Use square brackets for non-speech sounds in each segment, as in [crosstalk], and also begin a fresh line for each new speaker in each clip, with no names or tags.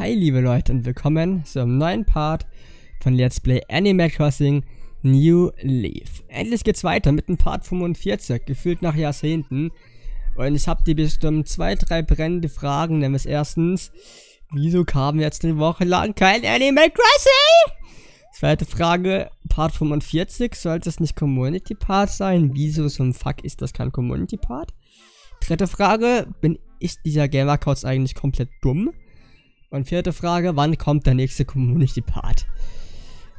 Hi liebe Leute und willkommen zum neuen Part von Let's Play Animal Crossing New Leaf. Endlich geht's weiter mit dem Part 45, gefühlt nach Jahrzehnten. Und ich habe die bestimmt zwei, drei brennende Fragen, nämlich erstens, wieso kam jetzt eine Woche lang kein Animal Crossing? Zweite Frage, Part 45, sollte es nicht Community Part sein? Wieso so ein Fuck ist das kein Community Part? Dritte Frage, bin ich dieser Gamer Codes eigentlich komplett dumm? Und vierte Frage, wann kommt der nächste Community Part?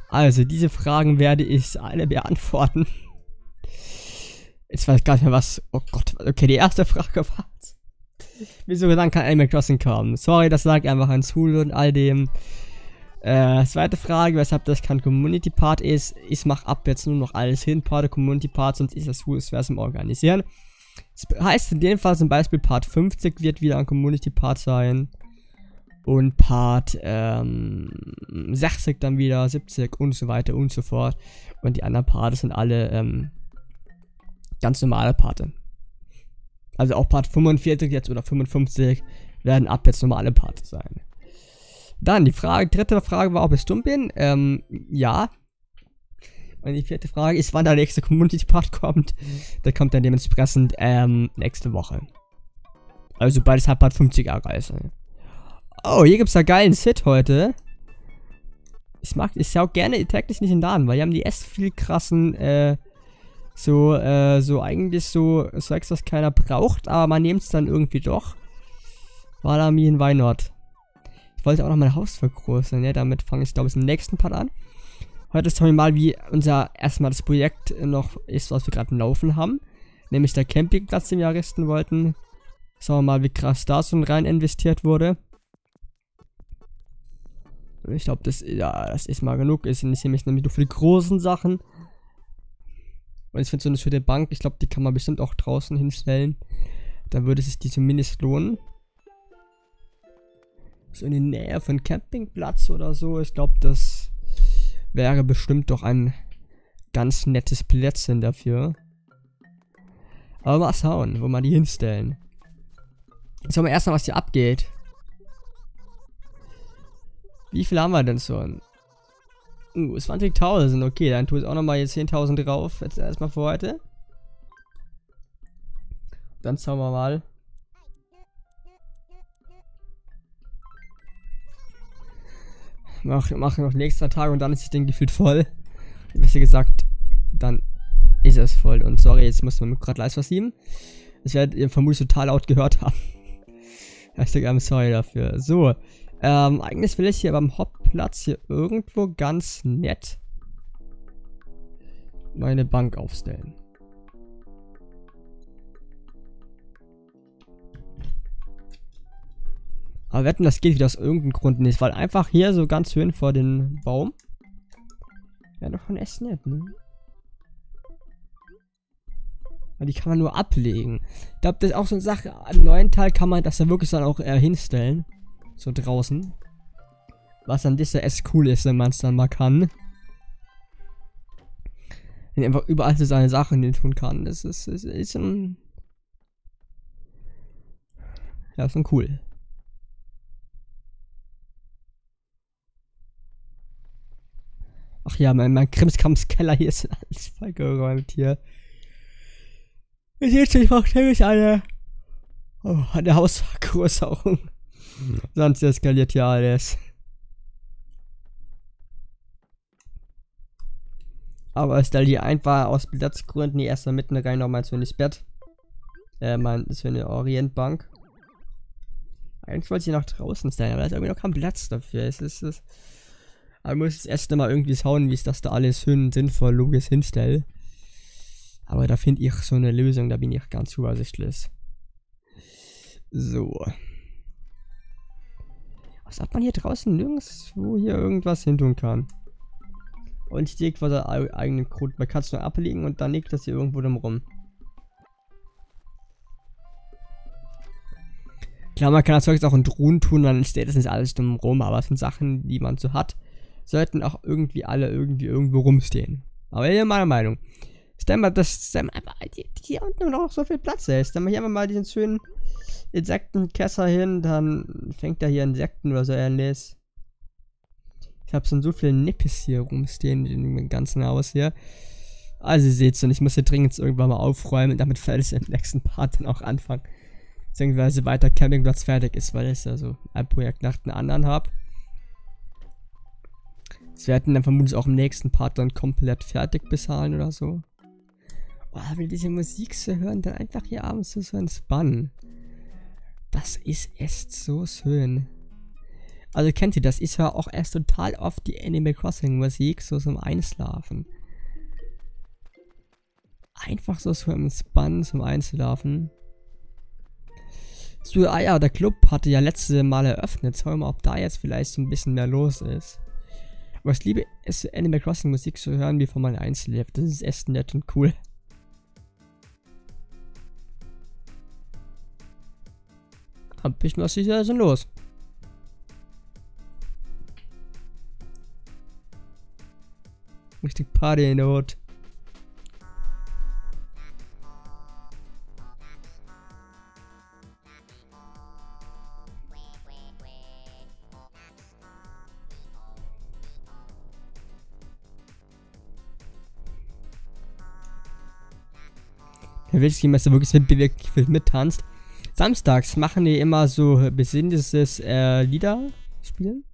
Also, diese Fragen werde ich alle beantworten. Jetzt weiß ich gar nicht mehr was. Oh Gott, okay, die erste Frage [laughs] war. Wieso dann kann Animal Crossing kommen? Sorry, das lag einfach an Schule und all dem. Äh, zweite Frage, weshalb das kein Community Part ist. Ich mache ab jetzt nur noch alles hin, Part der Community Part, sonst ist das Universum organisieren. Das heißt in dem Fall zum Beispiel Part 50 wird wieder ein Community Part sein. Und Part ähm, 60 dann wieder, 70 und so weiter und so fort. Und die anderen Parts sind alle ähm, ganz normale Parte. Also auch Part 45 jetzt oder 55 werden ab jetzt normale Parts sein. Dann die Frage, dritte Frage war, ob ich dumm bin. Ähm, ja. Und die vierte Frage ist, wann der nächste Community Part [laughs] kommt. Der kommt dann dementsprechend ähm, nächste Woche. Also bald ist Part 50 erreicht. Oh, hier gibt's da geilen Sit heute. Ich mag, ich schau gerne täglich nicht in den Laden, weil die haben die erst viel krassen, äh, so, äh, so eigentlich so Zeugs, das keiner braucht, aber man nimmt es dann irgendwie doch. Valami in Weinort. Ich wollte auch noch mein Haus vergrößern, ne? Damit fange ich, glaube ich, im nächsten Part an. Heute ist wir mal, wie unser erstmal das Projekt noch ist, was wir gerade laufen haben. Nämlich der Campingplatz, den wir errichten wollten. Schauen wir mal, wie krass da so rein investiert wurde. Ich glaube, das, ja, das ist mal genug. Ist nicht nämlich nur für die großen Sachen. Und ich finde so eine schöne Bank, ich glaube, die kann man bestimmt auch draußen hinstellen. Da würde sich die zumindest lohnen. So in der Nähe von Campingplatz oder so. Ich glaube, das wäre bestimmt doch ein ganz nettes Plätzchen dafür. Aber mal schauen, wo man die hinstellen. Schauen wir erstmal, was hier abgeht. Wie viel haben wir denn schon? Uh, 20.000. Okay, dann tue ich auch nochmal jetzt 10.000 drauf. Jetzt erstmal für heute. Dann schauen wir mal. Mach, mach noch nächster Tag und dann ist das Ding gefühlt voll. Besser gesagt, dann ist es voll. Und sorry, jetzt muss man gerade leise versieben. Das werdet ihr vermutlich total laut gehört haben. [laughs] Hashtag I'm sorry dafür. So, ähm, eigentlich will ich hier beim Hauptplatz hier irgendwo ganz nett meine Bank aufstellen. Aber wetten, das geht wieder aus irgendeinem Grund nicht, weil einfach hier so ganz schön vor den Baum. Ja, doch schon echt nett, ne? Weil die kann man nur ablegen. Ich glaube, das ist auch so eine Sache. Am neuen Teil kann man das da wirklich dann auch äh, hinstellen. So draußen. Was an dieser S cool ist, wenn man es dann mal kann. Wenn einfach überall so seine Sachen hin tun kann. Das ist, ist, ist ein. Ja, ist schon cool. Ach ja, mein, mein Krimskrams-Keller hier ist [laughs] alles vollgeräumt hier. Jetzt ich mache nämlich eine, oh, eine Hausvergrößerung. Sonst eskaliert ja alles. Aber ich stelle hier einfach aus Platzgründen die erstmal mitten rein noch mal so ins Bett. Äh, mein, so eine Orientbank. Eigentlich wollte ich nach draußen stellen, aber da ist irgendwie noch kein Platz dafür. Es ist, es aber ich muss jetzt erst mal irgendwie schauen, wie ich das da alles schön sinnvoll logisch hinstelle. Aber da finde ich so eine Lösung, da bin ich ganz übersichtlich. So. Was hat man hier draußen nirgendwo hier irgendwas hin tun kann? Und ich lege vor der eigenen Code. Man kann es nur ablegen und dann liegt das hier irgendwo drum rum. Klar, man kann das Zeug auch in Drohnen tun, dann steht das nicht alles drum rum, aber es sind Sachen, die man so hat sollten auch irgendwie alle irgendwie irgendwo rumstehen. Aber hier meiner Meinung. Dann mal, das dann einfach hier unten noch so viel Platz ist. Dann mal hier einfach mal diesen schönen Insektenkesser hin, dann fängt er hier Insekten oder so ähnliches. Ich habe schon so viele Nippes hier rumstehen in dem ganzen Haus hier. Also ihr seht schon, ich muss hier dringend irgendwann mal aufräumen, damit ich im nächsten Part dann auch anfangen. Beziehungsweise weiter Campingplatz fertig ist, weil ich ja so ein Projekt nach dem anderen habe. Das werden dann vermutlich auch im nächsten Part dann komplett fertig bezahlen oder so. Boah, will diese Musik zu hören, dann einfach hier abends so, so entspannen. Das ist echt so schön. Also kennt ihr das? Ich höre auch erst total oft die Animal Crossing Musik, so zum Einschlafen. Einfach so zum Entspannen, zum Einschlafen. So, ah ja, der Club hatte ja letzte Mal eröffnet. Schauen wir mal, ob da jetzt vielleicht so ein bisschen mehr los ist. Aber ich liebe es, Animal Crossing Musik zu hören, wie von meinem Einzellift. Das ist echt nett und cool. Hab ich was ist also los? Richtig Party in der Hut. Der Wildschirmmeister wirklich mit, mittanzt. Samstags machen die immer so besinnliches äh, Lieder spielen.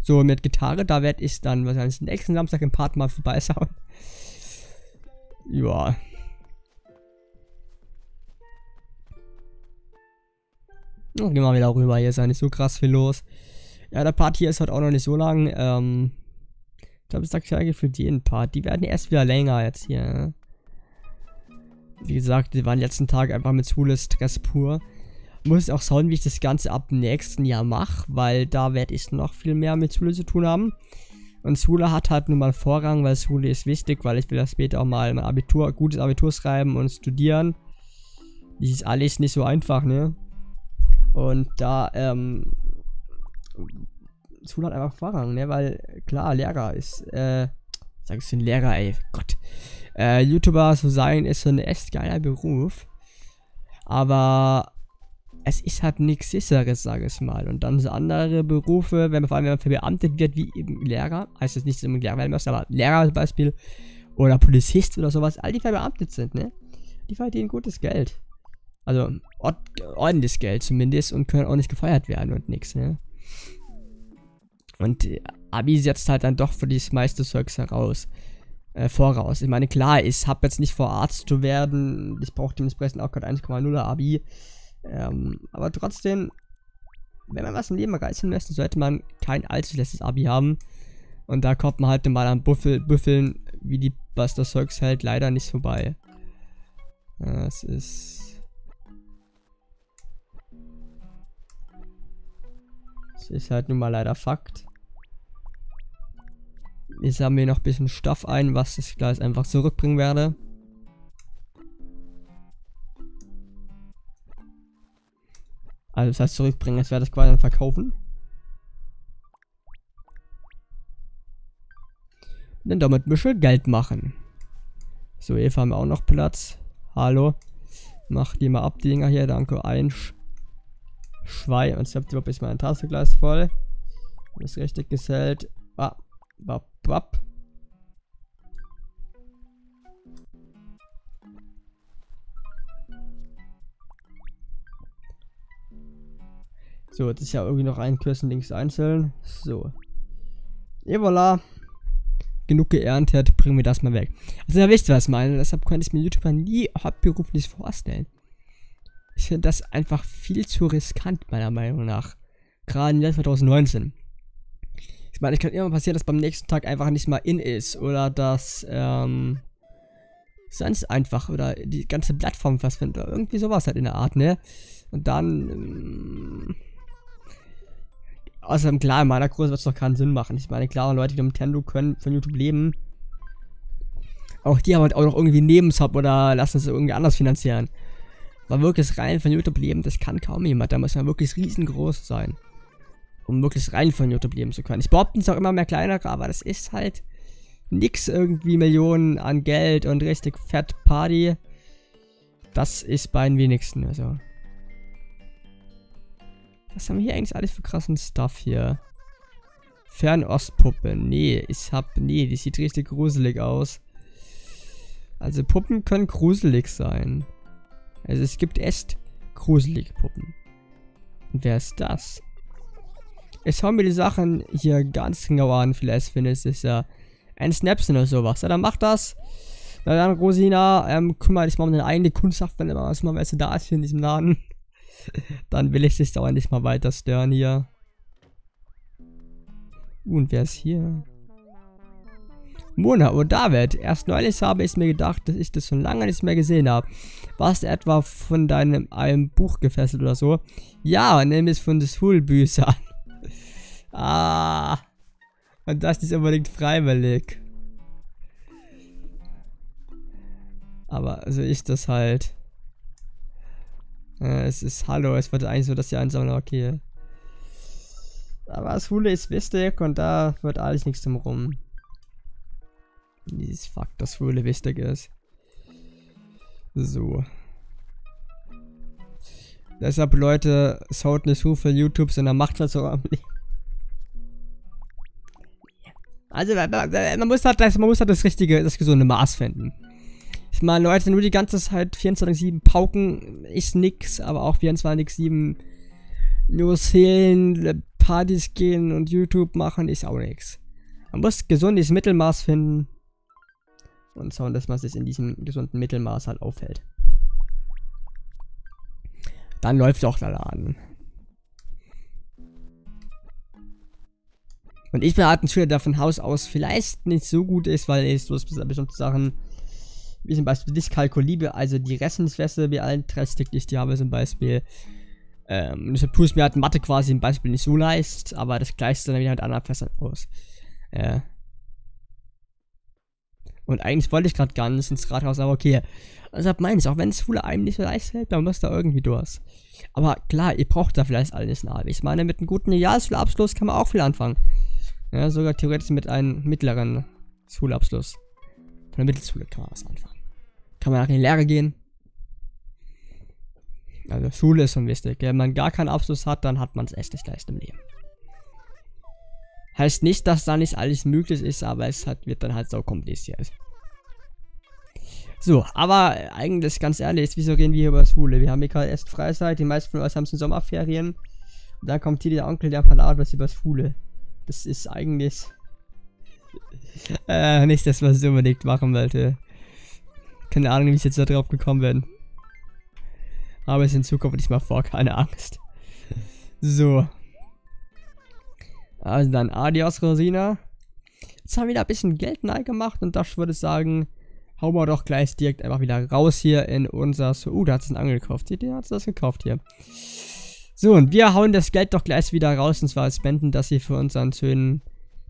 So mit Gitarre, da werde ich dann wahrscheinlich nächsten Samstag im Part mal vorbeischauen. [laughs] Ja. gehen wir wieder rüber, hier ist ja nicht so krass viel los. Ja, der Part hier ist halt auch noch nicht so lang. Ähm, ich glaube, es sagt ja gefühlt jeden Part. Die werden erst wieder länger jetzt hier. Ne? Wie gesagt, die waren letzten Tag einfach mit Schule Stress pur. Muss auch schauen, wie ich das Ganze ab nächsten Jahr mache, weil da werde ich noch viel mehr mit Schule zu tun haben. Und Schule hat halt nun mal Vorrang, weil Schule ist wichtig, weil ich will ja später auch mal mein Abitur, gutes Abitur schreiben und studieren. Das ist alles nicht so einfach, ne? Und da, ähm, Schule hat einfach Vorrang, ne? Weil, klar, Lehrer ist, äh, sag ich ein Lehrer, ey, Gott. Äh, YouTuber zu sein ist so ein echt geiler Beruf. Aber es ist halt nichts sicheres, sage ich mal. Und dann so andere Berufe, wenn man vor allem wenn man verbeamtet wird, wie eben Lehrer, heißt es nicht, dass man Lehrer werden muss, aber Lehrer zum Beispiel oder Polizist oder sowas, all die verbeamtet sind, ne? Die verdienen gutes Geld. Also ordentliches Geld zumindest und können auch nicht gefeuert werden und nichts, ne? Und Abi setzt halt dann doch für das meiste Zeugs heraus äh, voraus. Ich meine, klar, ich habe jetzt nicht vor, Arzt zu werden. Ich brauche dementsprechend auch gerade 1,0 Abi. Ähm, aber trotzdem, wenn man was im Leben reißen möchte, sollte man kein allzu schlechtes Abi haben. Und da kommt man halt mal an Buffel, Büffeln, wie die das Zeugs hält, leider nicht vorbei. Das ist... Das ist halt nun mal leider Fakt. Ich sammle noch ein bisschen Stoff ein, was ich gleich einfach zurückbringen werde. Also das heißt zurückbringen, ich werde das quasi dann verkaufen. Und dann damit ein bisschen Geld machen. So, Eva haben wir auch noch Platz. Hallo. Mach die mal ab, die Dinger hier. Danke. Ein Schwein. Und ich habe die bis meine Tasse gleich voll. Es richtig gesellt. Ah, bap, bap. So, jetzt ist ja irgendwie noch ein Kürzen links einzeln. So. Et voilà. Genug geerntet, bringen wir das mal weg. Also, da wisst ihr, was ich meine. Deshalb könnte ich mir YouTuber nie hauptberuflich vorstellen. Ich finde das einfach viel zu riskant, meiner Meinung nach. Gerade im Jahr 2019. Ich meine, es kann immer passieren, dass beim nächsten Tag einfach nicht mal in ist. Oder dass, ähm, sonst einfach, oder die ganze Plattform verschwindet. Oder irgendwie sowas halt in der Art, ne? Und dann, ähm, Außerdem, klar, in meiner Größe wird es doch keinen Sinn machen. Ich meine, klar, Leute, die Nintendo können von YouTube leben. Auch die haben halt auch noch irgendwie einen Nebensub oder lassen es irgendwie anders finanzieren. Aber wirklich rein von YouTube leben, das kann kaum jemand. Da muss man wirklich riesengroß sein. Um wirklich rein von YouTube leben zu können. Ich behaupte es auch immer mehr kleinere, aber das ist halt nix irgendwie Millionen an Geld und richtig fett Party. Das ist bei den wenigsten, also. Was haben wir hier eigentlich alles für krassen Stuff hier? Fernostpuppe. Nee, ich hab. Nee, die sieht richtig gruselig aus. Also Puppen können gruselig sein. Also es gibt echt gruselige Puppen. Und wer ist das? Ich schau mir die Sachen hier ganz genau an. Vielleicht findest du es ja ein Snapson oder sowas. Ja, dann mach das. Na dann, Rosina, ähm, kümmere dich mal um deine eigene Kundschaft, wenn immer was mal weißt du, da ist hier in diesem Laden. [laughs] dann will ich dich auch nicht mal weiter stören hier. Und wer ist hier? Mona und David. Erst neulich habe ich mir gedacht, dass ich das schon lange nicht mehr gesehen habe. Warst du etwa von deinem einem Buch gefesselt oder so? Ja, nämlich von des Schulbüchern. Ah. Und das ist unbedingt freiwillig. Aber so ist das halt. Äh, es ist Hallo, es wird eigentlich so, dass die einsammeln, okay. Aber das Hule ist wichtig und da wird alles nichts drum rum. Dieses Fakt, dass Hule wichtig ist. So. Deshalb, Leute, schaut nicht so viel YouTube, sondern macht was so am Leben. Also, man muss halt das, man muss halt das richtige, das gesunde Maß finden. Ich meine, Leute, nur die ganze Zeit 24-7 pauken ist nix, aber auch 24-7 nur zählen, Partys gehen und YouTube machen ist auch nix. Man muss gesundes Mittelmaß finden und schauen, dass man sich in diesem gesunden Mittelmaß halt aufhält. Dann läuft auch der Laden. Und ich bin halt ein Schüler, der von Haus aus vielleicht nicht so gut ist, weil ich so bestimmte Sachen, wie zum Beispiel Dyskalkulie, also die Restenswässer, wie allen trächtig ich die habe zum Beispiel. Ähm, deshalb tue es mir halt Mathe quasi im Beispiel nicht so leicht, aber das gleicht dann wieder mit anderen Fässern aus. Äh. Und eigentlich wollte ich gerade gar nicht ins Rathaus, aber okay. Deshalb meine ich, auch wenn es Schule einem nicht so leicht fällt, dann muss da irgendwie durch. Aber klar, ihr braucht da vielleicht alles eine Ich meine, mit einem guten Realschulabschluss kann man auch viel anfangen. Ja, sogar theoretisch mit einem mittleren Schulabschluss. Von der Mittelschule kann man was anfangen. Kann man nach in die Lehre gehen. Also Schule ist schon wichtig. Wenn man gar keinen Abschluss hat, dann hat man es echt nicht leicht im Leben. Heißt nicht, dass da nicht alles möglich ist, aber es hat, wird dann halt so kompliziert. So, aber eigentlich ganz ehrlich, wieso reden wir hier über Schule? Wir haben hier gerade erst Freizeit, die meisten von uns haben Sommerferien. Und dann kommt hier der Onkel, der palavert was über Schule. Das ist eigentlich äh, nicht das, was ich unbedingt machen wollte. Keine Ahnung, wie ich jetzt da drauf gekommen bin. Aber es in Zukunft nicht mal vor, keine Angst. So. Also dann Adios, Rosina. Jetzt haben wir wieder ein bisschen Geld neu gemacht und das würde ich sagen, hauen wir doch gleich direkt einfach wieder raus hier in unser... So, uh, da hat es einen Angel gekauft. Der hat das gekauft hier. So, und wir hauen das Geld doch gleich wieder raus, und zwar spenden das hier für unseren schönen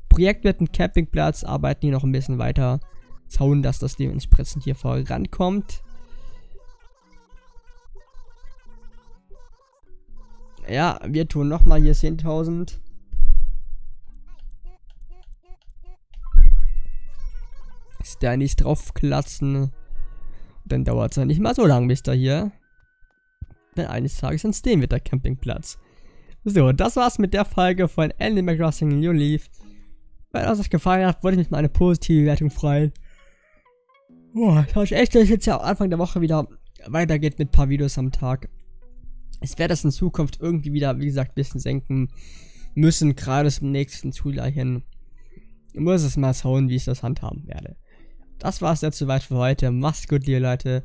Projekt mit dem Campingplatz, arbeiten hier noch ein bisschen weiter, schauen, dass das dementsprechend hier vorankommt. Ja, wir tun nochmal hier 10.000. Stannies draufklatzen. Dann dauert es ja nicht mal so lang, bis da hier denn eines Tages entstehen wird der Campingplatz. So, das war's mit der Folge von Animal Crossing New Leaf. Wenn euch das gefallen hat, wollte ich mich mal eine positive Wertung freuen. Boah, ich habe echt, dass es jetzt ja Anfang der Woche wieder weitergeht mit ein paar Videos am Tag. Ich werde das in Zukunft irgendwie wieder, wie gesagt, ein bisschen senken müssen, gerade zum nächsten Schuljahr hin. Ich muss es mal schauen, wie ich das handhaben werde. Das war's jetzt soweit für heute. Macht's gut, liebe Leute.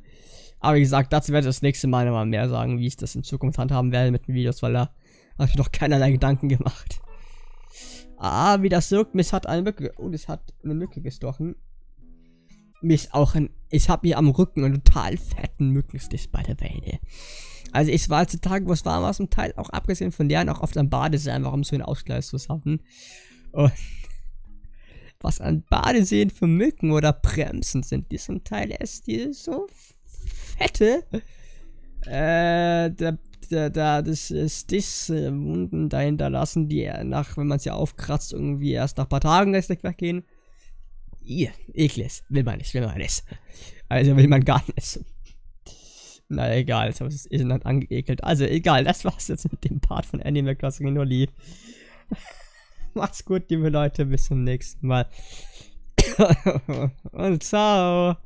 Aber wie gesagt, dazu werde ich das nächste Mal nochmal mehr sagen, wie ich das in Zukunft handhaben werde mit den Videos, weil da habe ich noch keinerlei Gedanken gemacht. Ah, wie das wirkt, mich hat eine Mücke, oh, es hat eine Mücke gestochen. Mich auch ein, ich habe hier am Rücken einen total fetten Mückenstich bei der Welle. Also ich war zu Tagen, wo es warm war, zum Teil auch abgesehen von deren auch oft am Badesee, einfach um so einen Ausgleich zu haben. Und [laughs] was an Badeseen für Mücken oder Bremsen sind, die zum Teil erst die so fette, äh, da, da, da, das ist das äh, Wunden da hinterlassen, die nach, wenn man sie aufkratzt, irgendwie erst nach ein paar Tagen erst weggehen. Ihr, eklig. Will man nicht, will man nicht. Also will man gar nicht. Na egal, jetzt habe ich das Internet angeekelt. Also egal, das war's jetzt mit dem Part von Animal Crossing lieb. [laughs] Macht's gut, liebe Leute, bis zum nächsten Mal. [coughs] Und ciao.